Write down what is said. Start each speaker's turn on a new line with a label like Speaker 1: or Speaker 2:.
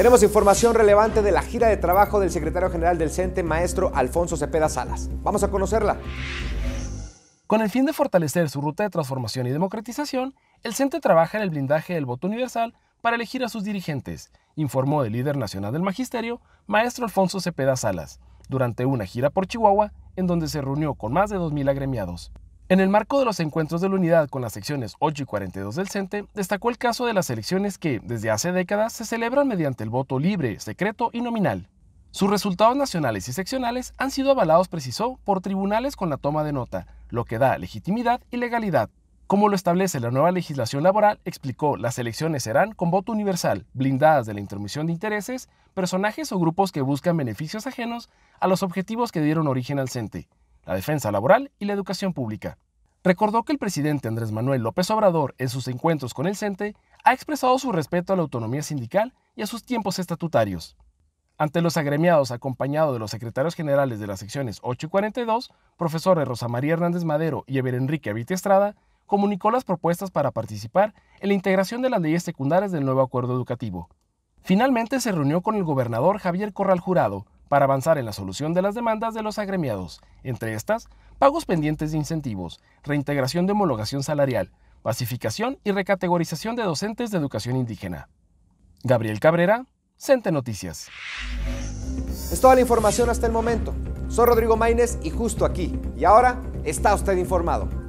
Speaker 1: Tenemos información relevante de la gira de trabajo del secretario general del CENTE, maestro Alfonso Cepeda Salas. Vamos a conocerla.
Speaker 2: Con el fin de fortalecer su ruta de transformación y democratización, el CENTE trabaja en el blindaje del voto universal para elegir a sus dirigentes, informó el líder nacional del magisterio, maestro Alfonso Cepeda Salas, durante una gira por Chihuahua, en donde se reunió con más de 2.000 agremiados. En el marco de los encuentros de la unidad con las secciones 8 y 42 del CENTE, destacó el caso de las elecciones que, desde hace décadas, se celebran mediante el voto libre, secreto y nominal. Sus resultados nacionales y seccionales han sido avalados, precisó, por tribunales con la toma de nota, lo que da legitimidad y legalidad. Como lo establece la nueva legislación laboral, explicó, las elecciones serán con voto universal, blindadas de la intromisión de intereses, personajes o grupos que buscan beneficios ajenos a los objetivos que dieron origen al CENTE la defensa laboral y la educación pública. Recordó que el presidente Andrés Manuel López Obrador, en sus encuentros con el CENTE, ha expresado su respeto a la autonomía sindical y a sus tiempos estatutarios. Ante los agremiados, acompañado de los secretarios generales de las secciones 8 y 42, profesores Rosa María Hernández Madero y Ever Enrique Avite Estrada, comunicó las propuestas para participar en la integración de las leyes secundarias del nuevo acuerdo educativo. Finalmente se reunió con el gobernador Javier Corral Jurado, para avanzar en la solución de las demandas de los agremiados, entre estas, pagos pendientes de incentivos, reintegración de homologación salarial, pacificación y recategorización de docentes de educación indígena. Gabriel Cabrera, Cente Noticias.
Speaker 1: Es toda la información hasta el momento. Soy Rodrigo Maínez y justo aquí. Y ahora está usted informado.